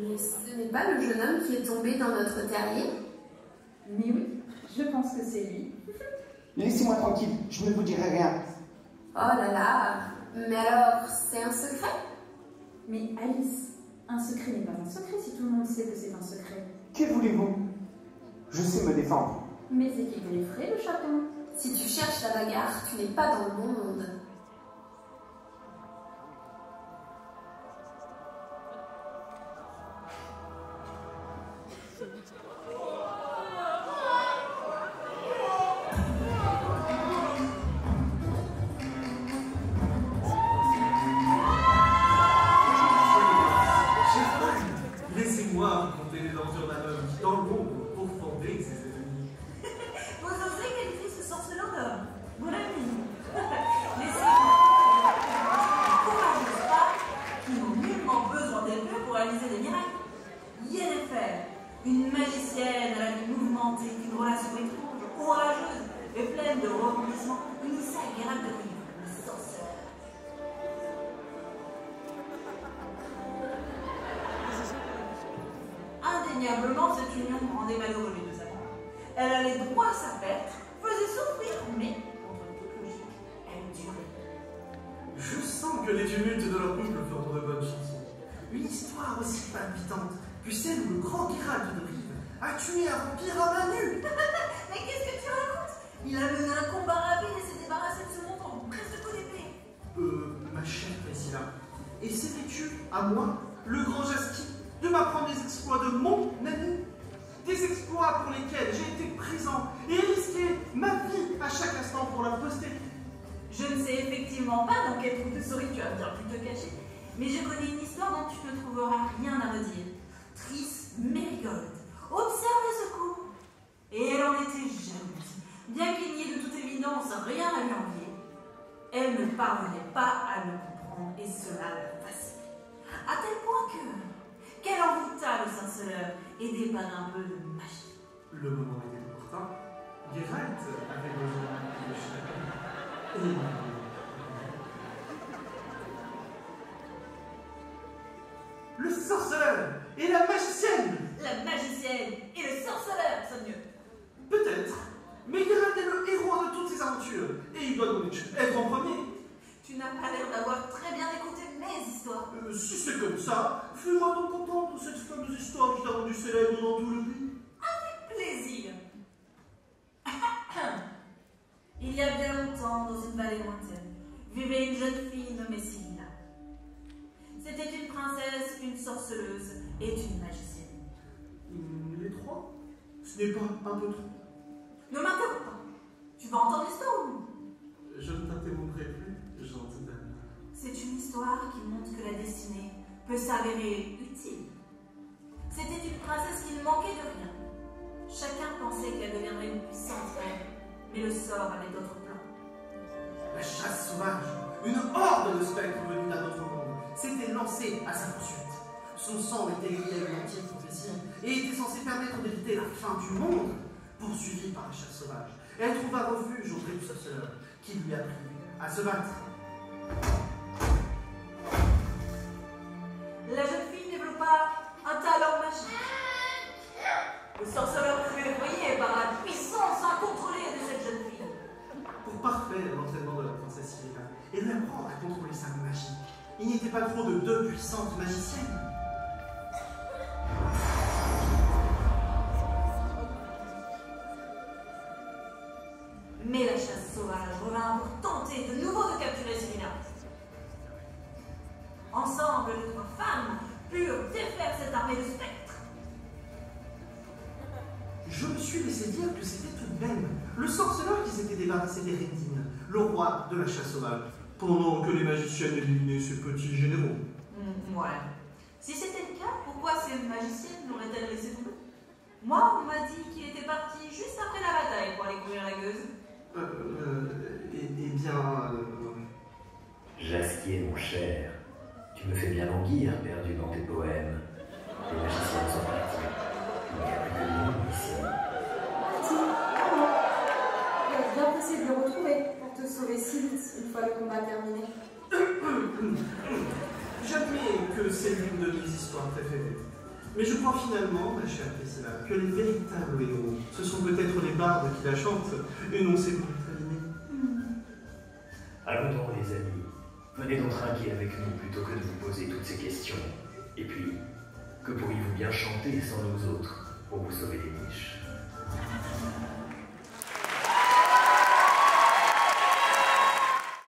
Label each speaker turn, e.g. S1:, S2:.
S1: Mais ce n'est pas le jeune homme qui est tombé dans notre terrier
S2: Mais oui, je pense que c'est lui.
S3: Laissez-moi tranquille, je ne vous dirai rien.
S1: Oh là là Mais alors, c'est un secret?
S2: Mais Alice, un secret n'est pas un secret si tout le monde sait que c'est un secret.
S3: Que voulez-vous? Je sais me défendre.
S2: Mais c'est qui grifferait le chaton
S1: Si tu cherches la bagarre, tu n'es pas dans le bon monde.
S4: Une magicienne à la vie mouvementée, d'une relation étrange, orageuse et pleine de rebondissements, à Geralt de le sorceleur. Indéniablement, cette union rendait malheureux les deux amants. Elle allait droit à sa perte, faisait souffrir, mais, contre toute logique, elle durait.
S5: Je sens que les tumultes de leur couple feront de bonnes chansons. Une histoire aussi palpitante que celle où le grand Geralt de Rive a tué un vampire à main nue.
S4: Mais qu'est-ce que tu racontes? Il a mené un combat rapide et s'est débarrassé de ce montant, presque coup d'épée.
S5: Euh, ma chère Priscilla, et serais-tu, à moi, le grand Jaski, de m'apprendre les exploits de mon ami? Des exploits pour lesquels j'ai été présent et risqué ma vie à chaque instant pour la postérité.
S4: Je ne sais effectivement pas dans quel trou de souris tu as bien pu te cacher, mais je connais une histoire dont tu ne trouveras parvenait pas à le comprendre et cela la fascinait. À tel point que, qu'elle envoûta le sorceleur et dépanne un peu de magie.
S5: Le moment était opportun. Geralt avait besoin de chien. Et... Le sorceleur et la magicienne
S4: La magicienne et le sorceleur, c'est mieux.
S5: Peut-être, mais Geralt est le héros de toutes ces aventures, et il doit donc être en premier.
S4: Tu n'as pas l'air d'avoir très bien écouté mes histoires.
S5: Euh, si c'est comme ça, fais-moi donc entendre cette fameuse histoire qui t'a rendu célèbre dans tout le pays.
S4: Plaisir. Il y a bien longtemps, dans une vallée lointaine, vivait une jeune fille nommée Célina. C'était une princesse, une sorceleuse et une magicienne.
S5: Hum, Les trois? Ce n'est pas un peu trop.
S4: Ne m'interromps pas. Tu vas entendre l'histoire ou
S5: Je ne t'interromprai plus.
S4: C'est une histoire qui montre que la destinée peut s'avérer utile. C'était une princesse qui ne manquait de rien. Chacun pensait qu'elle deviendrait une puissante reine, mais le sort avait d'autres plans.
S5: La chasse sauvage, une horde de spectres venus d'un autre monde, s'était lancée à sa poursuite. Son sang était lié à une antique prophétie et était censé permettre d'éviter la fin du monde, poursuivi par la chasse sauvage. Elle trouva refuge auprès du sorceleur, qui lui apprit à se battre. Pour parfaire l'entraînement de la princesse Irina et lui apprendre à contrôler sa magie, il n'était pas trop de deux puissantes magiciennes.
S4: Mais la chasse sauvage revint pour tenter de nouveau de capturer Célina. Ensemble, les trois femmes purent défaire cette armée de spectres.
S5: Je me suis laissé dire que c'était tout de même le sorceleur qui s'était débarrassé d'Eredine, le roi de la chasse sauvage, pendant que les magiciennes éliminaient ses petits généraux.
S4: Hmm, ouais. Si c'était le cas, pourquoi ces magiciennes l'auraient-elles laissé tomber? Moi, on m'a dit qu'il était parti juste après la bataille pour aller courir la gueuse.
S5: Euh, euh, eh, eh bien, euh,
S6: Jasquier, mon cher, tu me fais bien languir, perdu dans
S2: fois le combat terminé.
S5: j'admets que c'est l'une de mes histoires préférées. Mais je crois finalement, ma chère Priscilla, que les véritables héros, ce sont peut-être les bardes qui la chantent, et non ces brutes animées.
S6: Allons donc, les amis. Venez donc trinquer avec nous plutôt que de vous poser toutes ces questions. Et puis, que pourriez-vous bien chanter sans nous autres pour vous sauver des niches